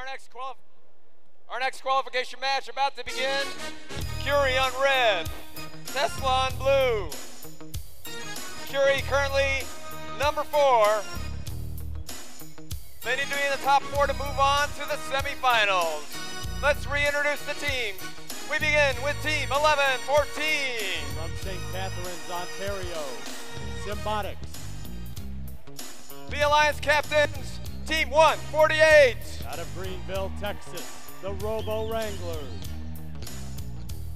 Our next qual our next qualification match about to begin. Curie on red, Tesla on blue. Curie currently number four. They need to be in the top four to move on to the semifinals. Let's reintroduce the team. We begin with team 11-14. From St. Catharines, Ontario, Simbotics. The Alliance captains, team 148. Out of Greenville, Texas, the Robo Wranglers.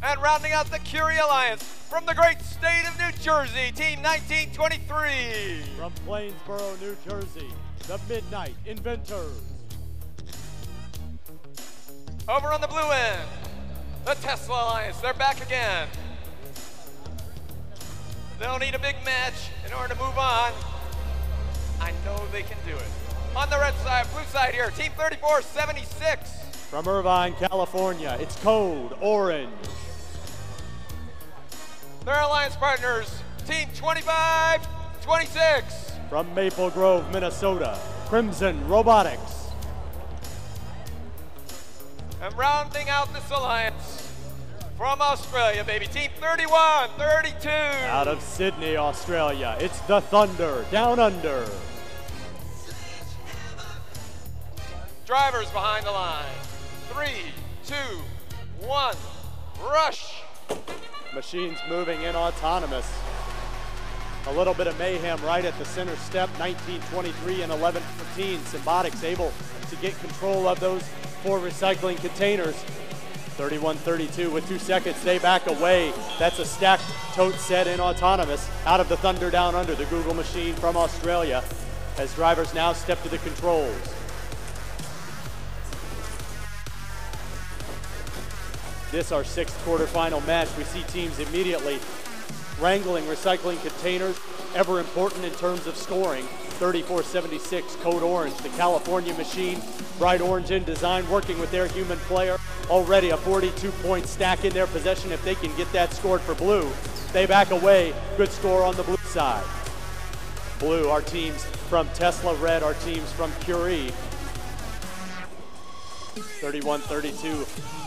And rounding out the Curie Alliance from the great state of New Jersey, Team 1923. From Plainsboro, New Jersey, the Midnight Inventors. Over on the blue end, the Tesla Alliance. They're back again. They'll need a big match in order to move on. I know they can do it. On the red side, blue side here, Team 3476. From Irvine, California, it's Code Orange. Their alliance partners, Team 2526. From Maple Grove, Minnesota, Crimson Robotics. And rounding out this alliance from Australia, baby, Team 3132. Out of Sydney, Australia, it's the Thunder Down Under. Drivers behind the line. Three, two, one, rush. Machines moving in autonomous. A little bit of mayhem right at the center step, 1923 and 1114. Simbotics able to get control of those four recycling containers. 31-32 with two seconds, they back away. That's a stacked tote set in autonomous out of the Thunder Down Under, the Google machine from Australia, as drivers now step to the controls. This our sixth quarterfinal match. We see teams immediately wrangling recycling containers, ever important in terms of scoring. 3476 Code Orange, the California machine, bright orange in design, working with their human player. Already a 42 point stack in their possession. If they can get that scored for blue, they back away. Good score on the blue side. Blue, our teams from Tesla, red, our teams from Curie. 31 32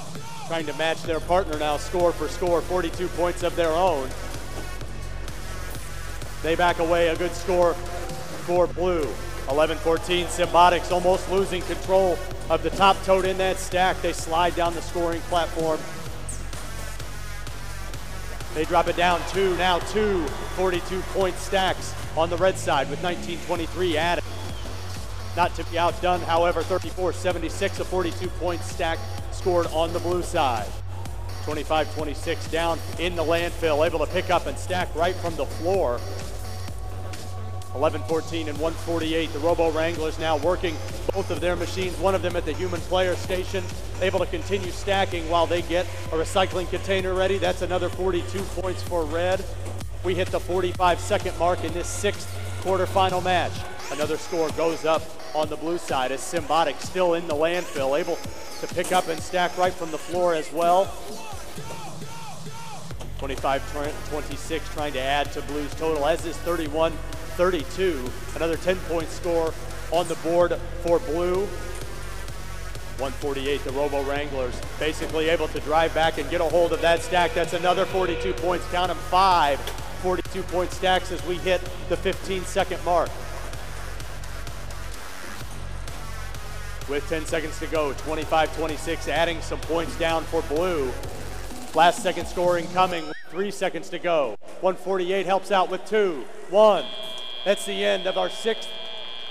trying to match their partner now score for score, 42 points of their own. They back away, a good score for blue. 11-14, Simbotics almost losing control of the top tote in that stack. They slide down the scoring platform. They drop it down two, now two 42-point stacks on the red side with 1923 added. Not to be outdone, however, 34-76, a 42-point stack scored on the blue side. 25-26 down in the landfill, able to pick up and stack right from the floor. 11-14 and 148. The Robo Wranglers now working both of their machines, one of them at the human player station, able to continue stacking while they get a recycling container ready. That's another 42 points for red. We hit the 45 second mark in this sixth quarterfinal match. Another score goes up on the blue side as Simbotic still in the landfill, able to pick up and stack right from the floor as well. 25-26 trying to add to Blues total, as is 31-32. Another 10-point score on the board for Blue. 148, the Robo Wranglers basically able to drive back and get a hold of that stack. That's another 42 points. Count them five 42 point stacks as we hit the 15 second mark. With 10 seconds to go. 25-26, adding some points down for blue. Last second scoring coming, three seconds to go. 148 helps out with two, one. That's the end of our sixth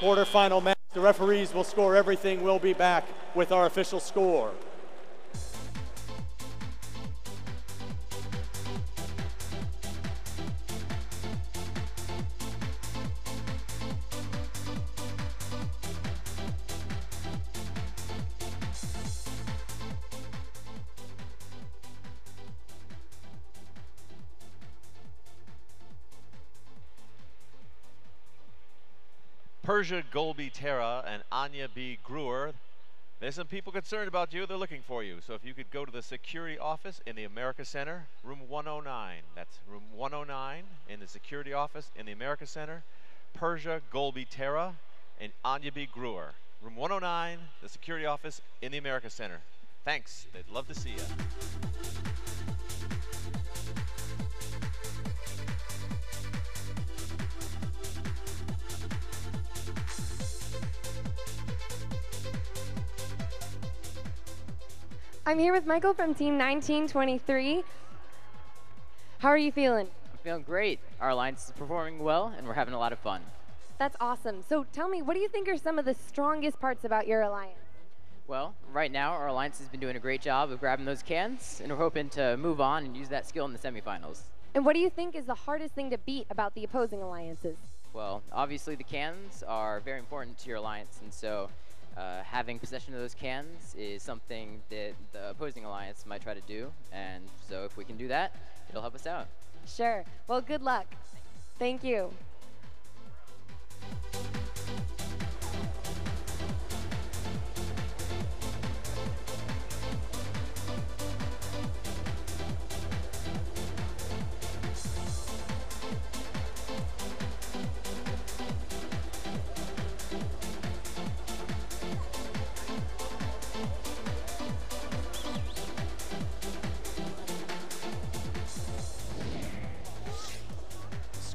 quarterfinal match. The referees will score everything. We'll be back with our official score. Persia Golby Terra and Anya B. Gruer. There's some people concerned about you. They're looking for you. So if you could go to the security office in the America Center, room 109. That's room 109 in the security office in the America Center. Persia Golby Terra and Anya B. Gruer. room 109, the security office in the America Center. Thanks. They'd love to see you. I'm here with Michael from Team 1923. How are you feeling? I'm feeling great. Our alliance is performing well, and we're having a lot of fun. That's awesome. So tell me, what do you think are some of the strongest parts about your alliance? Well, right now, our alliance has been doing a great job of grabbing those cans, and we're hoping to move on and use that skill in the semifinals. And what do you think is the hardest thing to beat about the opposing alliances? Well, obviously, the cans are very important to your alliance, and so uh, having possession of those cans is something that the opposing alliance might try to do. And so, if we can do that, it'll help us out. Sure. Well, good luck. Thank you.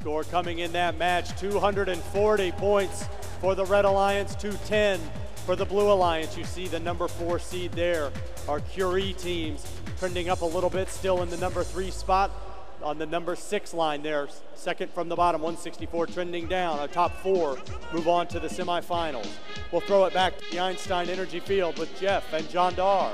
Score coming in that match 240 points for the Red Alliance, 210 for the Blue Alliance. You see the number four seed there. Our Curie teams trending up a little bit, still in the number three spot on the number six line there. Second from the bottom, 164 trending down. Our top four move on to the semifinals. We'll throw it back to the Einstein Energy Field with Jeff and John Dar.